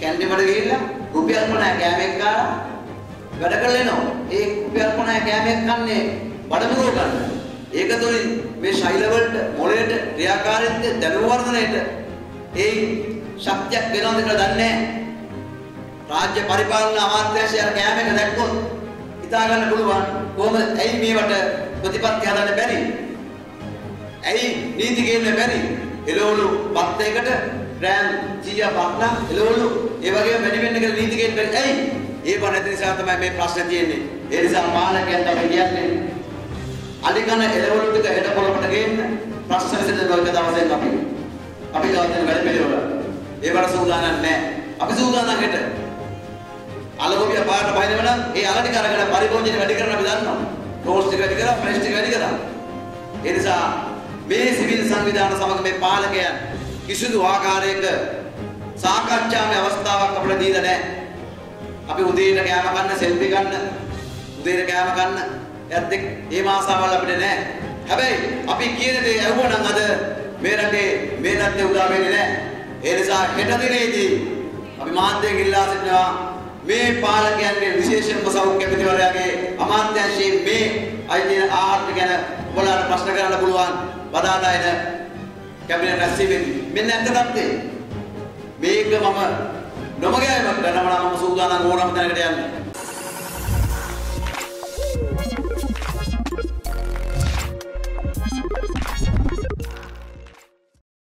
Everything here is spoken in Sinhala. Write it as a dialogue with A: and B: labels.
A: කැන්ටි වල ගිහිල්ලා රුපියල් 50 කෑමක් කාලා වැඩ කරලා එනවා. ඒ රුපියල් 50 කෑමක් කන්නේ බඩමුරෝ ගන්න. ඒක තුළින් මේ ශෛල වලට මොළයට ක්‍රියාකාරීත්වය දැනුම වර්ධනයට ඒ ශක්තියක් වෙනවද කියලා දන්නේ රාජ්‍ය පරිපාලන අමාත්‍යාංශය අර කෑමක දැක්කොත් හිතා ගන්න පුළුවන් කොහොමද ඇයි මේවට ප්‍රතිපත්ති හදන්න බැරි? ඇයි නීති ගේන්න බැරි? එළවලු බත් එකකට ග්‍රෑම් 100 බක්ලා එළවලු ඒ වගේම වැඩි වෙන්න කියලා නීති ගේන්න බැරි. ඇයි? ඒ බ නැති නිසා තමයි මේ ප්‍රශ්නේ තියෙන්නේ. ඒ නිසා පාලකයන්ට අපි කියන්නේ අලිකන එළවලු ටික හෙට පොළොවට ගේන්න ප්‍රශ්න විසඳන වර්ග දවසෙන් අපි අපි ගාතන වැඩ පිළිවෙල. ඒවට සූදානම් නැහැ. අපි සූදානම් හෙට. අලගොවිය පාට බහිනව නම් ඒ අල ටික අරගෙන පරිභෝජනය වැඩි කරන්න අපි දන්නවා. ටෝස් ටික වැඩි කරා, ෆ්‍රෙෂ් ටික වැඩි කරා. ඒ නිසා මේ සිවිල් සංවිධාන සමග මේ පාලකයන් කිසිදු ආකාරයක සාකච්ඡාමය අවස්ථාවක් අපිට දීලා නැහැ. අපි උදේට කෑම කන්න, සෙල්ෆි ගන්න, උදේට කෑම කන්න ඇත්තෙක් ඒ මාසාවල් අපිට නැහැ. හැබැයි අපි කියන දේ ඇහුවනම් අද මේ රටේ මේ රටේ උදා වෙන්නේ නැහැ. ඒ නිසා හෙට දිනේදී අපි මාධ්‍යයෙන් ඉල්ලා සිටිනවා මේ පාලකයන්ගේ විශේෂයෙන්ම සෞඛ්‍ය අමාත්‍යාංශයේ අමාත්‍යාංශයේ මේ අයිතිය ආහාර ගැන ඔයාලට ප්‍රශ්න කරන්න පුළුවන් වදාදා එන කැබිනට් රැස්වීමේදී මෙන්න ඇත්ත තත්ත්වය. මේක මම නොමගෑමක් කරනවා නම් මම සූදානම් ඕනම තැනකට යන්න.